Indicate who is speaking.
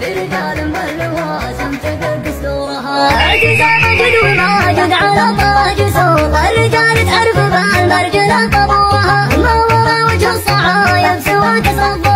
Speaker 1: برجال بالواسم تفق سورها عجز عبد وماجد على طاج سوق الرجال تعرف بالمرجلة قبوها ما ورا وجه الصعايب سوى كسر